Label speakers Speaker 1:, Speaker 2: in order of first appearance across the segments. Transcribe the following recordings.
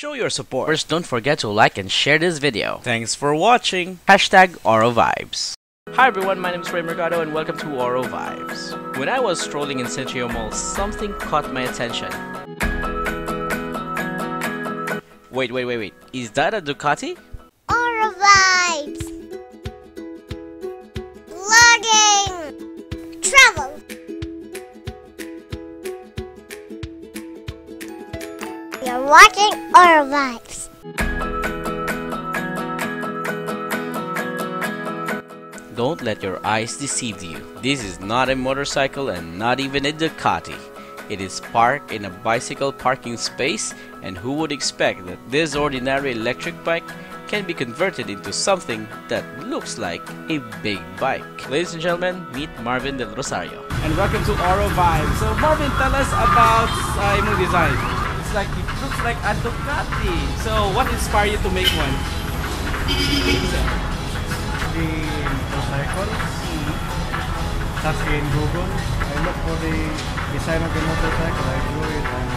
Speaker 1: Show your support. First, don't forget to like and share this video. Thanks for watching. Hashtag Oro Vibes. Hi everyone, my name is Ray Mercado and welcome to Oro Vibes. When I was strolling in Centrio Mall, something caught my attention. Wait, wait, wait, wait. Is that a Ducati?
Speaker 2: You're watching Aura vibes.
Speaker 1: Don't let your eyes deceive you. This is not a motorcycle and not even a Ducati. It is parked in a bicycle parking space and who would expect that this ordinary electric bike can be converted into something that looks like a big bike. Ladies and gentlemen, meet Marvin Del Rosario.
Speaker 3: and welcome to Oro Vibe. So Marvin, tell us about uh, yung design. It's like it looks like a Ducati. So what inspired you to make one?
Speaker 4: the motorcycles. Search in Google. I look for the design of the motorcycle. I drew it and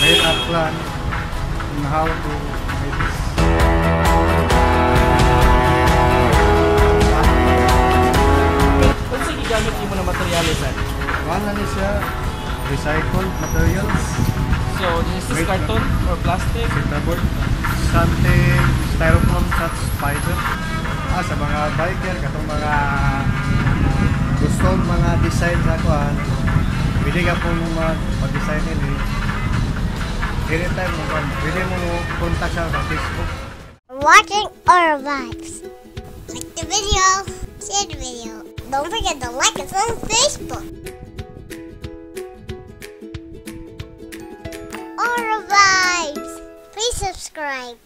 Speaker 4: made a plan on how to make this.
Speaker 3: Kung sa gigamit mo na materials ah?
Speaker 4: One na ni siya, recycled materials,
Speaker 3: Is this carton or plastic?
Speaker 4: cardboard, something, styrofoam, such fiber. Ah, sa mga biker, katong mga gustong mga design sa kuan, pwede ka po mag- mag-design nila. Anytime mo kan, pwede mo mo contact siya sa Facebook.
Speaker 2: Watching Aura vibes. Like the video. Share the video. Don't forget to like us on Facebook. Please subscribe.